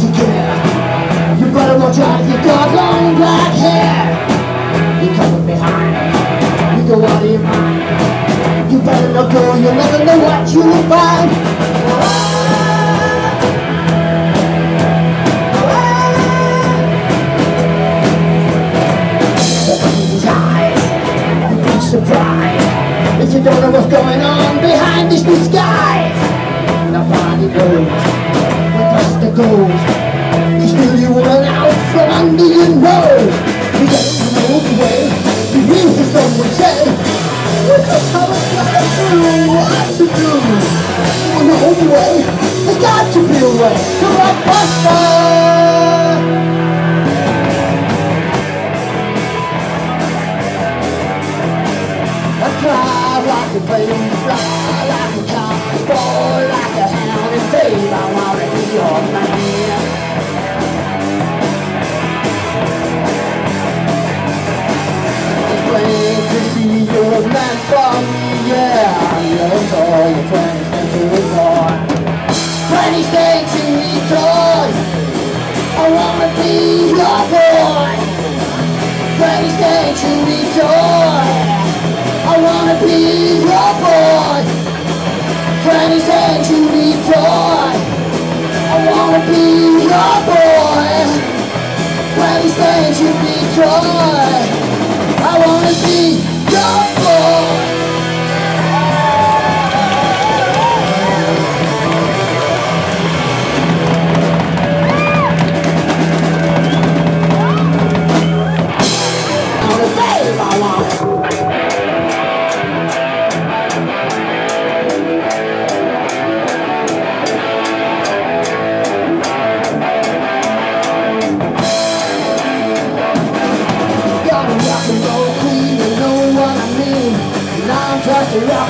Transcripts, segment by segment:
to care. You better watch out, you got long black hair. You're coming behind, you go out of your mind. You better not go, you'll never know what you will find. Buster goes. You steal your woman out from under your nose. You gotta move away. You will hear someone say, "Look at how it's gotta do what to do." On the only way, there's got to be a way to rock Buster. 20th century toy. I wanna be your boy. 20th century toy I wanna be your boy. 20th century toy I wanna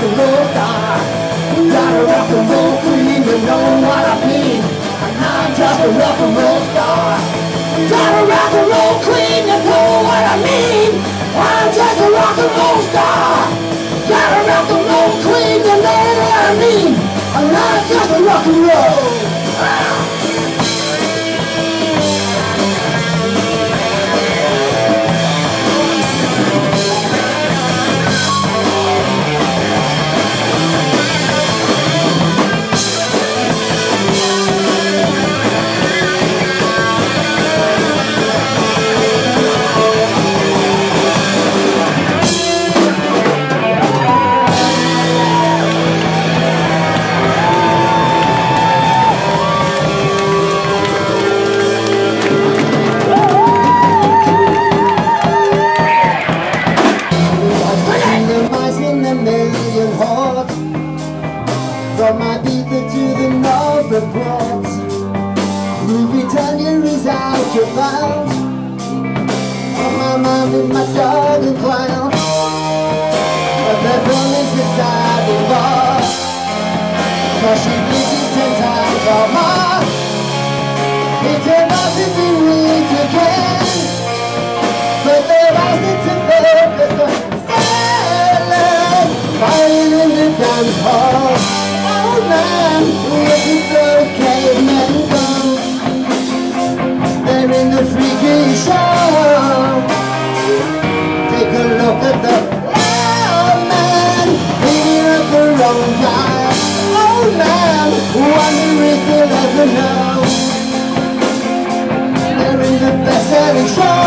rock and roll star. Got a rock and roll queen, you know what I mean. I'm just a rock and roll star. Got a rock and roll queen, you know what I mean. I'm just a rock and roll star. Got a rock and roll queen, you know what I mean. I'm not just a rock and roll. Ah. pretender is out your mind On my mind with my dog and clown. But the film is inside the bar Cause she thinks it's ten times or more. It's enough to be weak again But their eyes need to focus on sailors Fighting in the dance hall. All night, looking the Take a look at the man, man, if they'll ever know They're in the best-selling show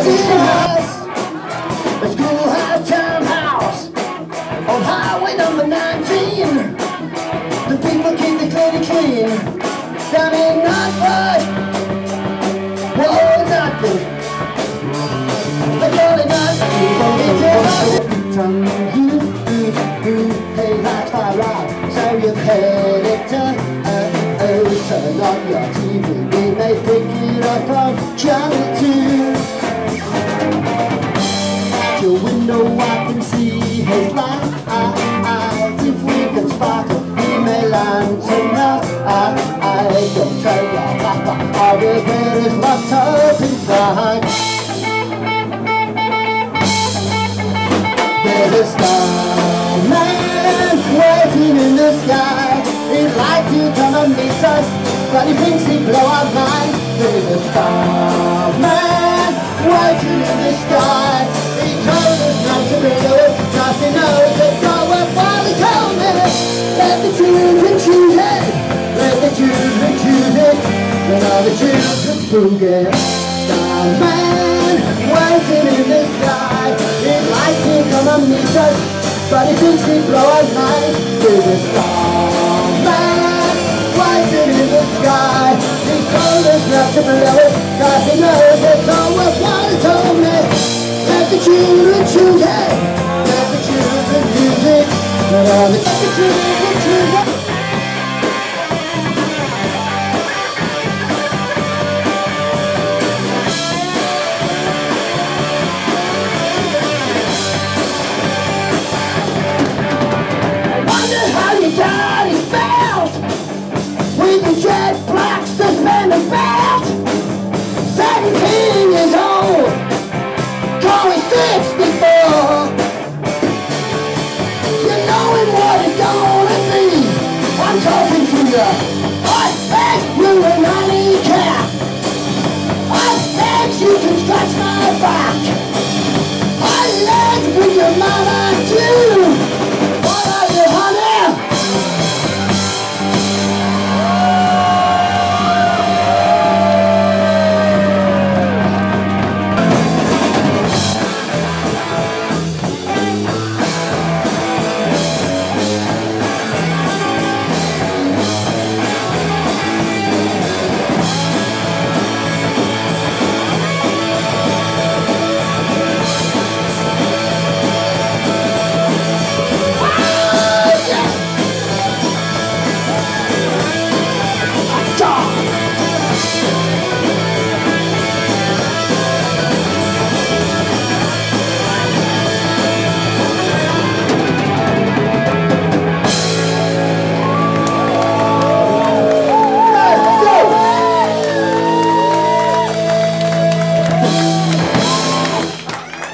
The schoolhouse town house on highway number 19. The people keep the city clean Hey, that's my ride. So you've. 2 your window I can see his light If we can sparkle, we may land tonight I don't tell your papa, all we get is locked up inside There's a starman waiting in the sky. He'd like to come and meet us But he thinks he'd blow our minds There's a starman waiting in the sky Children boogie Starman waiting in the sky come and meet us But he thinks he'd blow our minds manifest.